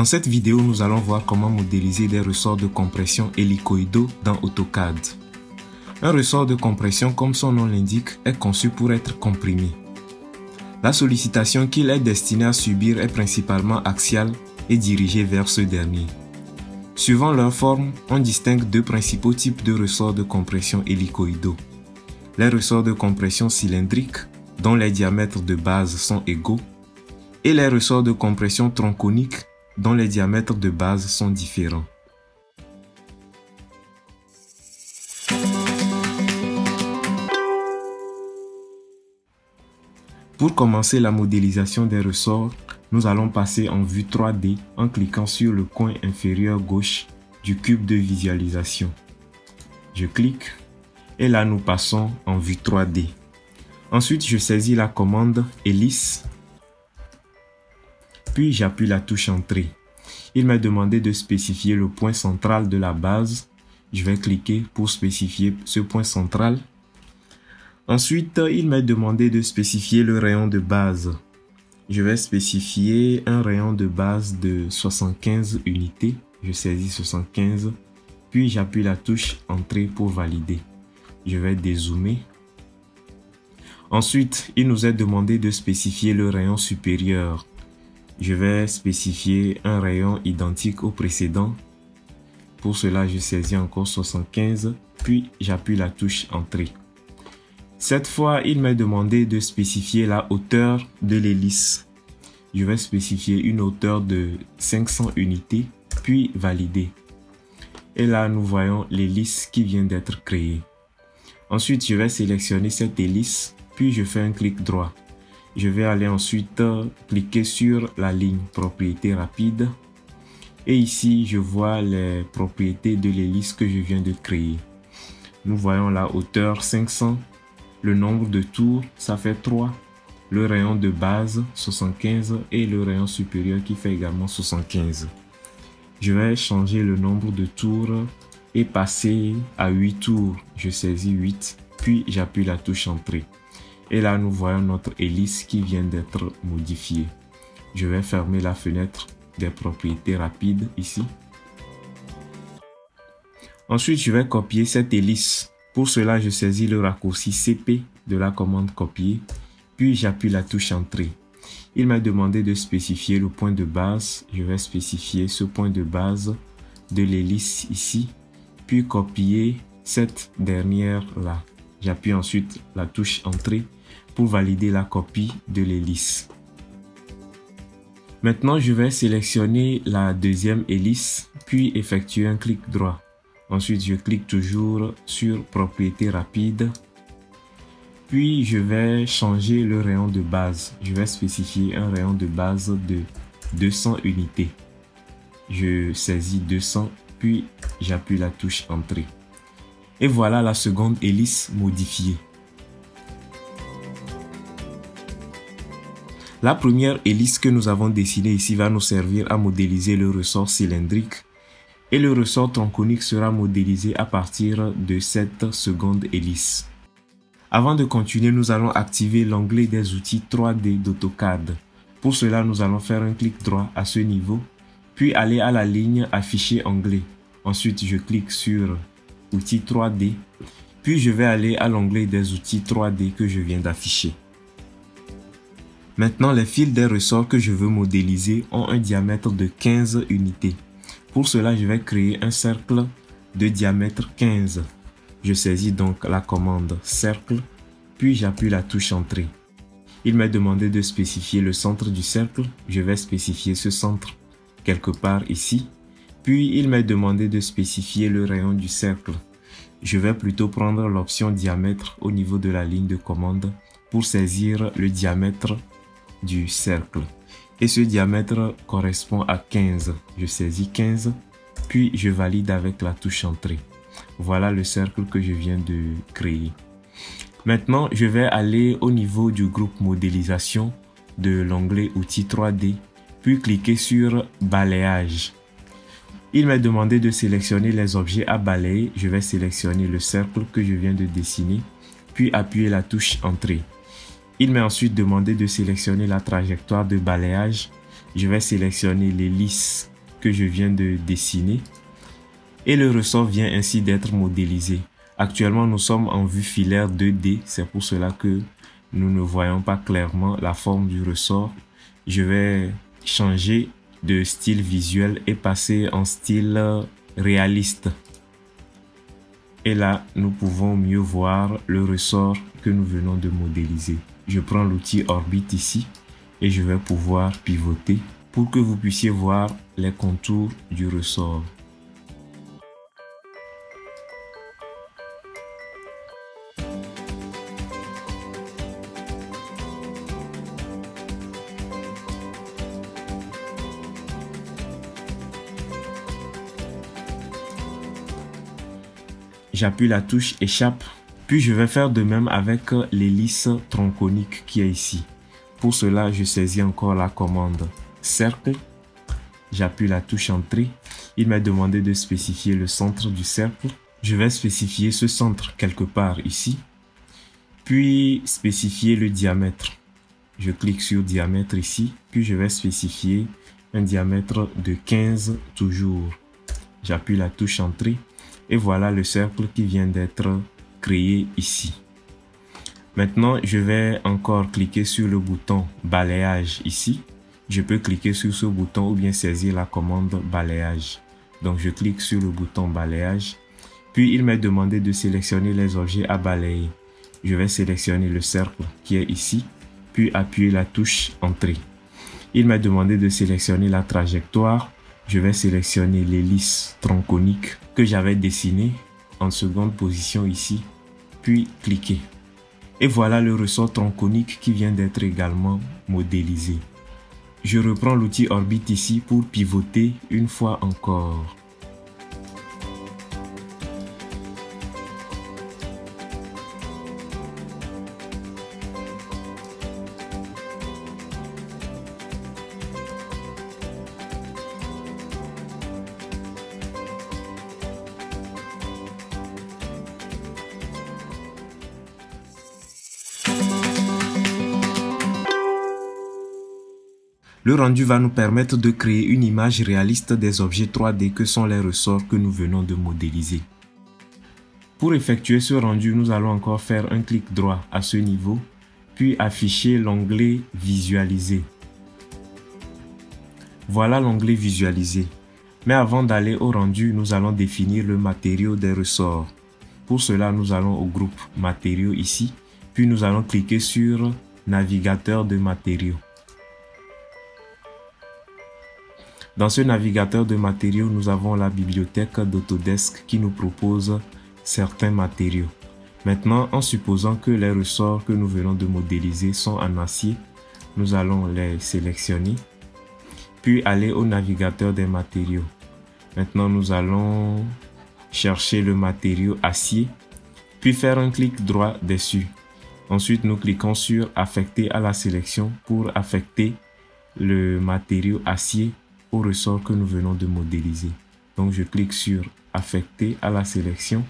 Dans cette vidéo, nous allons voir comment modéliser des ressorts de compression hélicoïdaux dans AutoCAD. Un ressort de compression, comme son nom l'indique, est conçu pour être comprimé. La sollicitation qu'il est destiné à subir est principalement axiale et dirigée vers ce dernier. Suivant leur forme, on distingue deux principaux types de ressorts de compression hélicoïdaux. Les ressorts de compression cylindriques, dont les diamètres de base sont égaux, et les ressorts de compression tronconiques, dont les diamètres de base sont différents. Pour commencer la modélisation des ressorts, nous allons passer en vue 3D en cliquant sur le coin inférieur gauche du cube de visualisation. Je clique et là nous passons en vue 3D. Ensuite, je saisis la commande hélice puis j'appuie la touche Entrée. Il m'a demandé de spécifier le point central de la base. Je vais cliquer pour spécifier ce point central. Ensuite, il m'a demandé de spécifier le rayon de base. Je vais spécifier un rayon de base de 75 unités. Je saisis 75, puis j'appuie la touche Entrée pour valider. Je vais dézoomer. Ensuite, il nous est demandé de spécifier le rayon supérieur je vais spécifier un rayon identique au précédent. Pour cela, je saisis encore 75, puis j'appuie la touche Entrée. Cette fois, il m'a demandé de spécifier la hauteur de l'hélice. Je vais spécifier une hauteur de 500 unités, puis valider. Et là, nous voyons l'hélice qui vient d'être créée. Ensuite, je vais sélectionner cette hélice, puis je fais un clic droit. Je vais aller ensuite cliquer sur la ligne propriété rapide. Et ici, je vois les propriétés de l'hélice que je viens de créer. Nous voyons la hauteur 500, le nombre de tours, ça fait 3, le rayon de base 75 et le rayon supérieur qui fait également 75. Je vais changer le nombre de tours et passer à 8 tours. Je saisis 8, puis j'appuie la touche Entrée. Et là, nous voyons notre hélice qui vient d'être modifiée. Je vais fermer la fenêtre des propriétés rapides ici. Ensuite, je vais copier cette hélice. Pour cela, je saisis le raccourci CP de la commande copier, puis j'appuie la touche Entrée. Il m'a demandé de spécifier le point de base. Je vais spécifier ce point de base de l'hélice ici, puis copier cette dernière là. J'appuie ensuite la touche Entrée pour valider la copie de l'hélice. Maintenant, je vais sélectionner la deuxième hélice, puis effectuer un clic droit. Ensuite, je clique toujours sur propriété rapide. Puis, je vais changer le rayon de base. Je vais spécifier un rayon de base de 200 unités. Je saisis 200, puis j'appuie la touche Entrée. Et voilà la seconde hélice modifiée. La première hélice que nous avons dessinée ici va nous servir à modéliser le ressort cylindrique et le ressort tronconique sera modélisé à partir de cette seconde hélice. Avant de continuer, nous allons activer l'onglet des outils 3D d'AutoCAD. Pour cela, nous allons faire un clic droit à ce niveau, puis aller à la ligne Afficher onglet. Ensuite, je clique sur Outils 3D, puis je vais aller à l'onglet des outils 3D que je viens d'afficher. Maintenant, les fils des ressorts que je veux modéliser ont un diamètre de 15 unités. Pour cela, je vais créer un cercle de diamètre 15. Je saisis donc la commande cercle, puis j'appuie la touche entrée. Il m'a demandé de spécifier le centre du cercle. Je vais spécifier ce centre quelque part ici. Puis il m'a demandé de spécifier le rayon du cercle. Je vais plutôt prendre l'option diamètre au niveau de la ligne de commande pour saisir le diamètre du cercle. Et ce diamètre correspond à 15. Je saisis 15, puis je valide avec la touche Entrée. Voilà le cercle que je viens de créer. Maintenant, je vais aller au niveau du groupe modélisation de l'onglet outils 3D, puis cliquer sur balayage. Il m'a demandé de sélectionner les objets à balayer. Je vais sélectionner le cercle que je viens de dessiner, puis appuyer la touche Entrée. Il m'a ensuite demandé de sélectionner la trajectoire de balayage. Je vais sélectionner l'hélice que je viens de dessiner et le ressort vient ainsi d'être modélisé. Actuellement, nous sommes en vue filaire 2D, c'est pour cela que nous ne voyons pas clairement la forme du ressort. Je vais changer de style visuel et passer en style réaliste. Et là, nous pouvons mieux voir le ressort que nous venons de modéliser. Je prends l'outil Orbit ici et je vais pouvoir pivoter pour que vous puissiez voir les contours du ressort. j'appuie la touche échappe. Puis je vais faire de même avec l'hélice tronconique qui est ici. Pour cela, je saisis encore la commande cercle. J'appuie la touche entrée. Il m'a demandé de spécifier le centre du cercle. Je vais spécifier ce centre quelque part ici. Puis spécifier le diamètre. Je clique sur diamètre ici. Puis je vais spécifier un diamètre de 15 toujours. J'appuie la touche entrée. Et voilà le cercle qui vient d'être créé ici. Maintenant, je vais encore cliquer sur le bouton balayage ici. Je peux cliquer sur ce bouton ou bien saisir la commande balayage. Donc, je clique sur le bouton balayage. Puis, il m'a demandé de sélectionner les objets à balayer. Je vais sélectionner le cercle qui est ici, puis appuyer la touche Entrée. Il m'a demandé de sélectionner la trajectoire je vais sélectionner l'hélice tronconique que j'avais dessinée en seconde position ici, puis cliquer. Et voilà le ressort tronconique qui vient d'être également modélisé. Je reprends l'outil Orbit ici pour pivoter une fois encore. Le rendu va nous permettre de créer une image réaliste des objets 3D que sont les ressorts que nous venons de modéliser. Pour effectuer ce rendu, nous allons encore faire un clic droit à ce niveau, puis afficher l'onglet Visualiser. Voilà l'onglet Visualiser. Mais avant d'aller au rendu, nous allons définir le matériau des ressorts. Pour cela, nous allons au groupe Matériaux ici, puis nous allons cliquer sur Navigateur de matériaux. Dans ce navigateur de matériaux, nous avons la bibliothèque d'Autodesk qui nous propose certains matériaux. Maintenant, en supposant que les ressorts que nous venons de modéliser sont en acier, nous allons les sélectionner, puis aller au navigateur des matériaux. Maintenant, nous allons chercher le matériau acier, puis faire un clic droit dessus. Ensuite, nous cliquons sur affecter à la sélection pour affecter le matériau acier au ressort que nous venons de modéliser. Donc je clique sur affecter à la sélection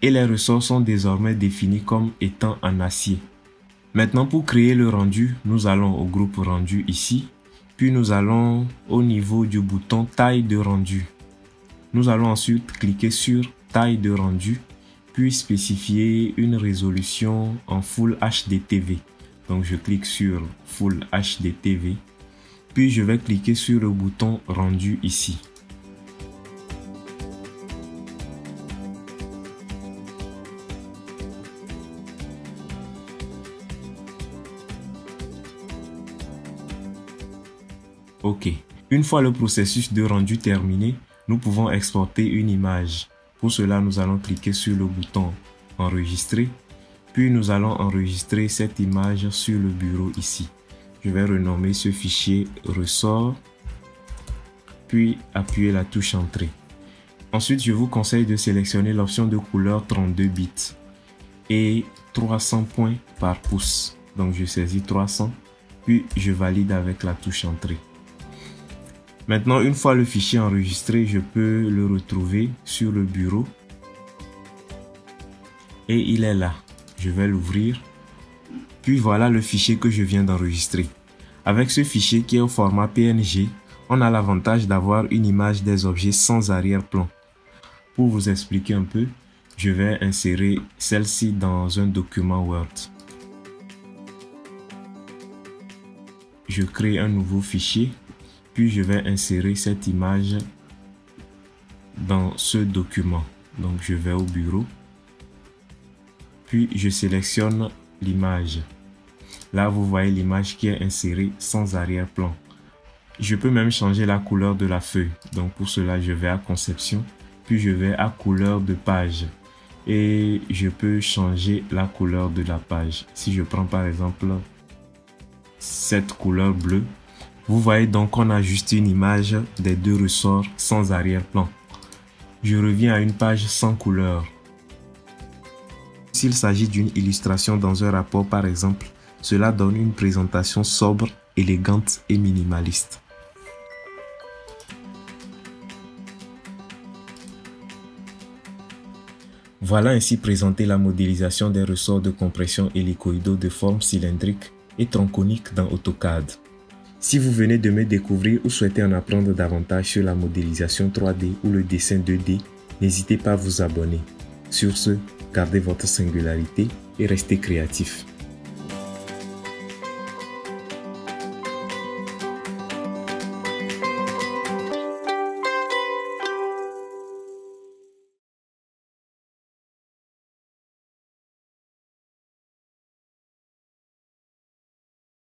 et les ressorts sont désormais définis comme étant en acier. Maintenant pour créer le rendu, nous allons au groupe rendu ici, puis nous allons au niveau du bouton taille de rendu. Nous allons ensuite cliquer sur taille de rendu, puis spécifier une résolution en Full HD TV. Donc je clique sur Full HD TV puis je vais cliquer sur le bouton rendu ici. Ok, une fois le processus de rendu terminé, nous pouvons exporter une image. Pour cela, nous allons cliquer sur le bouton enregistrer, puis nous allons enregistrer cette image sur le bureau ici. Je vais renommer ce fichier ressort, puis appuyer la touche entrée. Ensuite, je vous conseille de sélectionner l'option de couleur 32 bits et 300 points par pouce. Donc, je saisis 300, puis je valide avec la touche entrée. Maintenant, une fois le fichier enregistré, je peux le retrouver sur le bureau. Et il est là. Je vais l'ouvrir puis voilà le fichier que je viens d'enregistrer. Avec ce fichier qui est au format PNG, on a l'avantage d'avoir une image des objets sans arrière-plan. Pour vous expliquer un peu, je vais insérer celle-ci dans un document Word. Je crée un nouveau fichier, puis je vais insérer cette image dans ce document. Donc je vais au bureau, puis je sélectionne l'image. Là, vous voyez l'image qui est insérée sans arrière-plan. Je peux même changer la couleur de la feuille. Donc pour cela, je vais à conception, puis je vais à couleur de page. Et je peux changer la couleur de la page. Si je prends par exemple cette couleur bleue, vous voyez donc qu'on a juste une image des deux ressorts sans arrière-plan. Je reviens à une page sans couleur. S'il s'agit d'une illustration dans un rapport par exemple, cela donne une présentation sobre, élégante et minimaliste. Voilà ainsi présenté la modélisation des ressorts de compression hélicoïdaux de forme cylindrique et tronconique dans AutoCAD. Si vous venez de me découvrir ou souhaitez en apprendre davantage sur la modélisation 3D ou le dessin 2D, n'hésitez pas à vous abonner. Sur ce, gardez votre singularité et restez créatif.